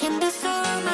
Can be so much.